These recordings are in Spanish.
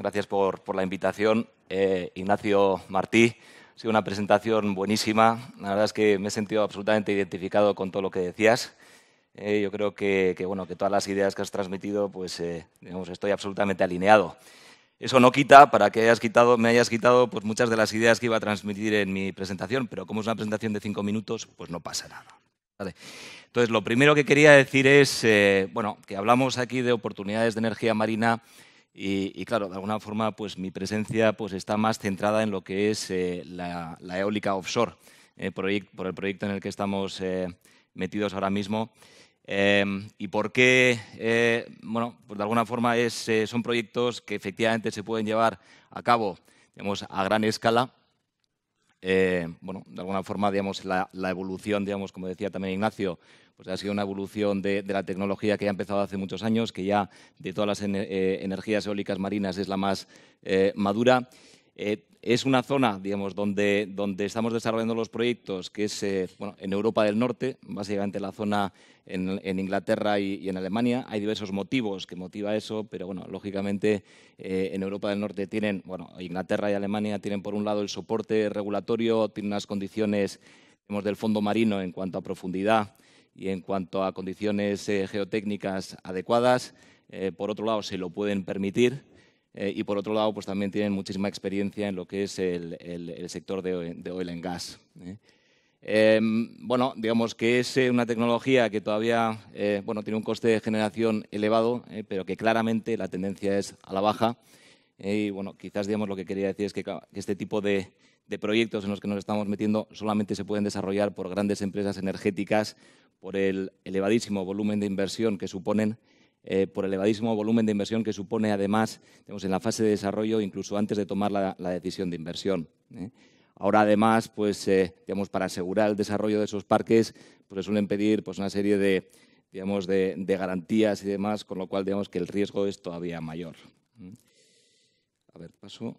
gracias por, la invitación. Eh, Ignacio Martí, ha sido una presentación buenísima. La verdad es que me he sentido absolutamente identificado con todo lo que decías. Eh, yo creo que, bueno, que todas las ideas que has transmitido, pues eh, estoy absolutamente alineado. Eso no quita para que hayas quitado, me hayas quitado pues, muchas de las ideas que iba a transmitir en mi presentación, pero como es una presentación de cinco minutos, pues no pasa nada. Entonces, lo primero que quería decir es, bueno, que hablamos aquí de oportunidades de energía marina y, claro, de alguna forma, pues mi presencia pues, está más centrada en lo que es eh, la, eólica offshore, eh, por, el proyecto en el que estamos eh, metidos ahora mismo. ¿Y por qué? bueno, pues de alguna forma es, son proyectos que efectivamente se pueden llevar a cabo digamos, a gran escala. Bueno, de alguna forma, digamos, la, la evolución, digamos, como decía también Ignacio, pues ha sido una evolución de, la tecnología que ya ha empezado hace muchos años, que ya de todas las eh, energías eólicas marinas es la más eh, madura. Eh, es una zona, digamos, donde, donde estamos desarrollando los proyectos, que es bueno, en Europa del Norte, básicamente la zona en, Inglaterra y, en Alemania. Hay diversos motivos que motiva eso, pero bueno, lógicamente en Europa del Norte tienen, bueno, Inglaterra y Alemania tienen por un lado el soporte regulatorio, tienen unas condiciones del fondo marino en cuanto a profundidad y en cuanto a condiciones eh, geotécnicas adecuadas, eh, por otro lado, se lo pueden permitir eh, y por otro lado, pues también tienen muchísima experiencia en lo que es el, sector de, de, oil and gas. Em, bueno, digamos que es una tecnología que todavía bueno, tiene un coste de generación elevado, pero que claramente la tendencia es a la baja. y bueno, quizás digamos, lo que quería decir es que este tipo de, de proyectos en los que nos estamos metiendo solamente se pueden desarrollar por grandes empresas energéticas por el elevadísimo volumen de inversión que suponen, eh, por el elevadísimo volumen de inversión que supone además en la fase de desarrollo, incluso antes de tomar la, decisión de inversión. ¿eh? Ahora, además, pues, eh, digamos, para asegurar el desarrollo de esos parques, pues suelen pedir pues, una serie de, digamos, de, garantías y demás, con lo cual digamos que el riesgo es todavía mayor. A ver, paso.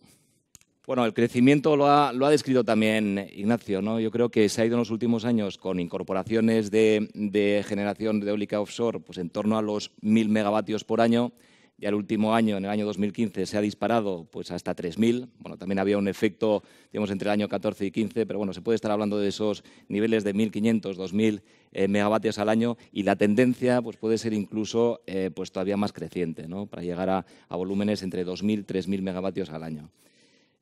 Bueno, el crecimiento lo ha, descrito también Ignacio. ¿no? Yo creo que se ha ido en los últimos años con incorporaciones de, generación de eólica offshore pues en torno a los 1.000 megavatios por año. Y al último año, en el año 2015, se ha disparado pues, hasta 3.000. Bueno, también había un efecto digamos, entre el año 14 y 15, pero bueno, se puede estar hablando de esos niveles de 1.500, 2.000 eh, megavatios al año y la tendencia pues, puede ser incluso eh, pues, todavía más creciente, ¿no? para llegar a, a volúmenes entre 2.000 3.000 megavatios al año.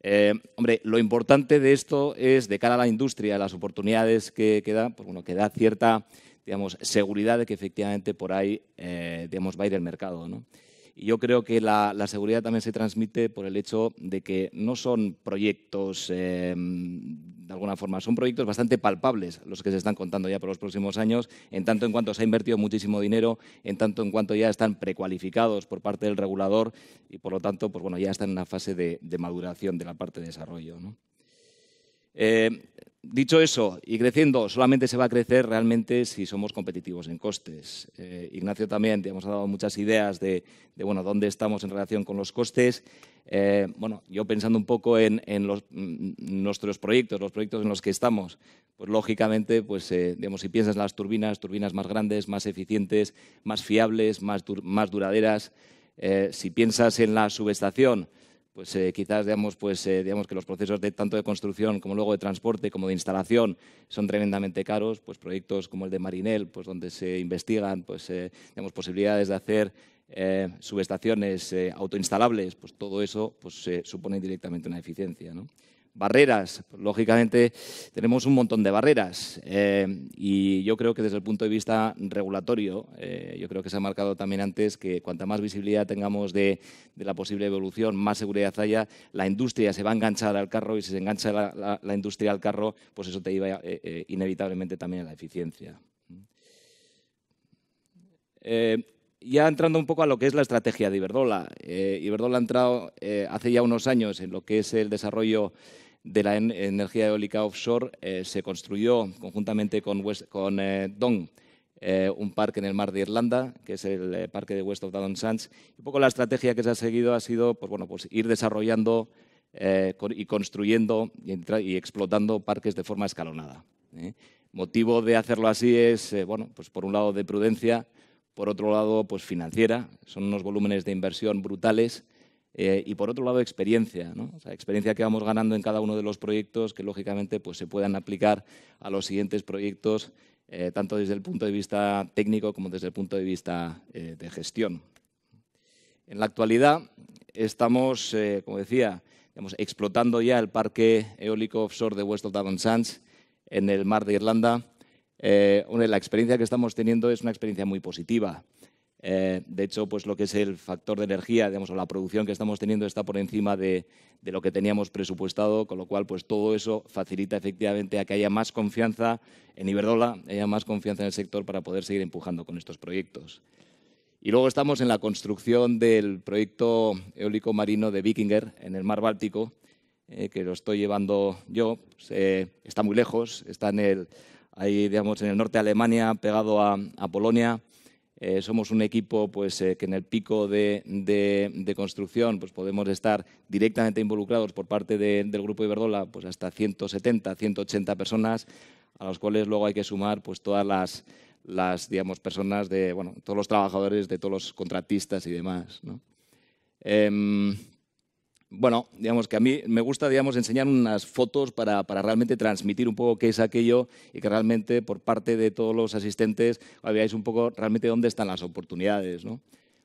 Eh, hombre, lo importante de esto es, de cara a la industria, las oportunidades que, da, pues bueno, que da cierta digamos, seguridad de que efectivamente por ahí eh, digamos, va a ir el mercado. ¿no? Y yo creo que la, seguridad también se transmite por el hecho de que no son proyectos, eh, de alguna forma, son proyectos bastante palpables los que se están contando ya por los próximos años, en tanto en cuanto se ha invertido muchísimo dinero, en tanto en cuanto ya están precualificados por parte del regulador y, por lo tanto, pues bueno, ya están en una fase de, maduración de la parte de desarrollo. Eh, Dicho eso, y creciendo, solamente se va a crecer realmente si somos competitivos en costes. Eh, Ignacio también te hemos dado muchas ideas de, bueno, dónde estamos en relación con los costes. Eh, bueno, yo pensando un poco en, mm, nuestros proyectos, los proyectos en los que estamos, pues lógicamente, pues, eh, digamos, si piensas en las turbinas, turbinas más grandes, más eficientes, más fiables, más, más duraderas. si piensas en la subestación, pues eh, quizás digamos, pues, eh, digamos que los procesos de tanto de construcción como luego de transporte como de instalación son tremendamente caros, pues proyectos como el de Marinel, pues donde se investigan pues, eh, digamos, posibilidades de hacer subestaciones autoinstalables, pues todo eso pues, supone directamente una eficiencia. ¿no? Barreras, lógicamente tenemos un montón de barreras eh, y yo creo que desde el punto de vista regulatorio, eh, yo creo que se ha marcado también antes que cuanta más visibilidad tengamos de, la posible evolución, más seguridad haya, la industria se va a enganchar al carro y si se engancha la, industria al carro, pues eso te lleva eh, inevitablemente también a la eficiencia. Ya entrando un poco a lo que es la estrategia de Iberdrola. Iberdrola ha entrado hace ya unos años en lo que es el desarrollo de la energía eólica offshore eh, se construyó conjuntamente con, eh, Dong eh, un parque en el mar de Irlanda, que es el parque de West of Down Sands. Un poco la estrategia que se ha seguido ha sido pues, bueno, pues ir desarrollando y construyendo y, explotando parques de forma escalonada. Motivo de hacerlo así es, bueno, pues por un lado de prudencia, por otro lado pues financiera. Son unos volúmenes de inversión brutales eh, y por otro lado experiencia, experiencia que vamos ganando en cada uno de los proyectos que lógicamente pues, se puedan aplicar a los siguientes proyectos, eh, tanto desde el punto de vista técnico como desde el punto de vista eh, de gestión. En la actualidad estamos, como decía, explotando ya el parque eólico offshore de West Devon Sands en el mar de Irlanda. La experiencia que estamos teniendo es una experiencia muy positiva. Eh, de hecho, pues lo que es el factor de energía, digamos, o la producción que estamos teniendo está por encima de, lo que teníamos presupuestado, con lo cual, pues todo eso facilita efectivamente a que haya más confianza en Iberdrola, haya más confianza en el sector para poder seguir empujando con estos proyectos. Y luego estamos en la construcción del proyecto eólico marino de Vikinger en el mar Báltico, eh, que lo estoy llevando yo. Eh, está muy lejos, está en el, ahí, digamos, en el norte de Alemania, pegado a Polonia eh, somos un equipo pues, eh, que en el pico de, construcción pues, podemos estar directamente involucrados por parte del Grupo Iberdola pues, hasta 170, 180 personas, a los cuales luego hay que sumar pues, todas las, las digamos, personas de, bueno, todos los trabajadores, de todos los contratistas y demás. ¿no? Em, bueno, digamos que a mí me gusta digamos, enseñar unas fotos para, realmente transmitir un poco qué es aquello y que realmente por parte de todos los asistentes veáis un poco realmente dónde están las oportunidades. ¿no?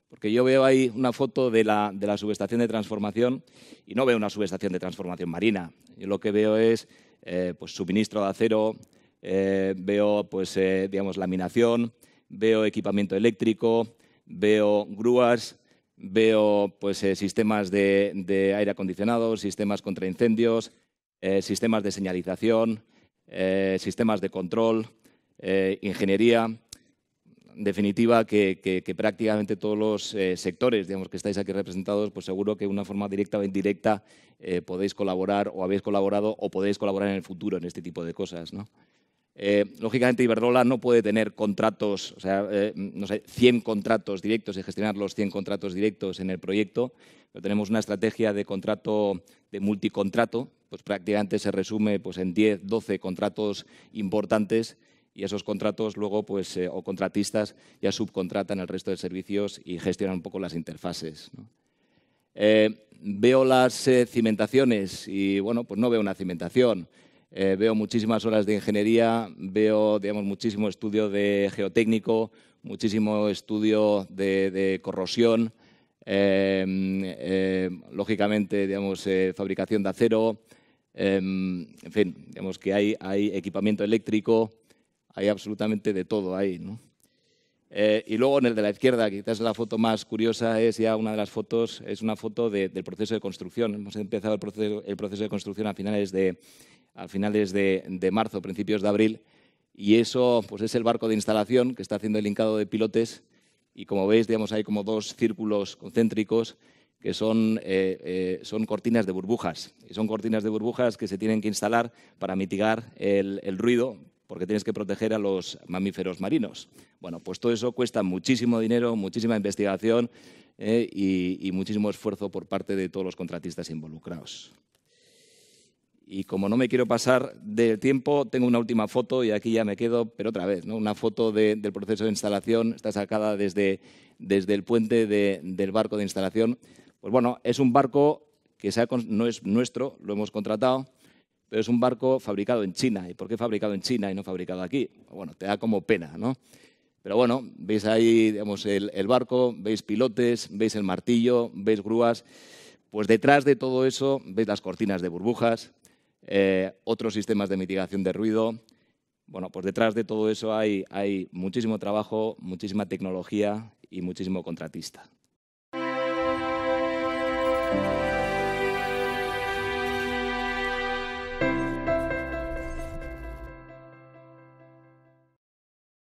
Porque yo veo ahí una foto de la, de la, subestación de transformación y no veo una subestación de transformación marina. Yo lo que veo es eh, pues, suministro de acero, eh, veo pues, eh, digamos, laminación, veo equipamiento eléctrico, veo grúas, Veo pues, eh, sistemas de, aire acondicionado, sistemas contra incendios, eh, sistemas de señalización, eh, sistemas de control, ingeniería. En definitiva, que, prácticamente todos los sectores digamos, que estáis aquí representados, pues seguro que de una forma directa o indirecta podéis colaborar o habéis colaborado o podéis colaborar en el futuro en este tipo de cosas. ¿no? Eh, lógicamente, Iberdrola no puede tener contratos, o sea, eh, no sé, 100 contratos directos y gestionar los 100 contratos directos en el proyecto, pero tenemos una estrategia de contrato, de multicontrato, pues prácticamente se resume pues, en 10, 12 contratos importantes y esos contratos luego, pues, eh, o contratistas, ya subcontratan el resto de servicios y gestionan un poco las interfaces. veo las cimentaciones y, bueno, pues no veo una cimentación. Eh, veo muchísimas horas de ingeniería, veo digamos, muchísimo estudio de geotécnico, muchísimo estudio de, corrosión, em, eh, lógicamente digamos, eh, fabricación de acero, em, en fin, digamos que hay, hay, equipamiento eléctrico, hay absolutamente de todo ahí. y luego en el de la izquierda, quizás la foto más curiosa es ya una de las fotos, es una foto del proceso de construcción. Hemos empezado el proceso, el proceso de construcción a finales de, a finales de, marzo, principios de abril, y eso pues es el barco de instalación que está haciendo el hincado de pilotes y como veis, digamos, hay como dos círculos concéntricos que son, eh, eh, son cortinas de burbujas. Y son cortinas de burbujas que se tienen que instalar para mitigar el, ruido, porque tienes que proteger a los mamíferos marinos. Bueno, pues todo eso cuesta muchísimo dinero, muchísima investigación eh, y muchísimo esfuerzo por parte de todos los contratistas involucrados. Y como no me quiero pasar del tiempo, tengo una última foto y aquí ya me quedo, pero otra vez, ¿no? una foto del proceso de instalación, está sacada desde, desde el puente del barco de instalación. Pues bueno, es un barco que no es nuestro, lo hemos contratado, pero es un barco fabricado en China. ¿Y por qué fabricado en China y no fabricado aquí? Bueno, te da como pena, ¿no? Pero bueno, veis ahí digamos, el barco, veis pilotes, veis el martillo, veis grúas. Pues detrás de todo eso veis las cortinas de burbujas, eh, otros sistemas de mitigación de ruido. Bueno, pues detrás de todo eso hay muchísimo trabajo, muchísima tecnología y muchísimo contratista.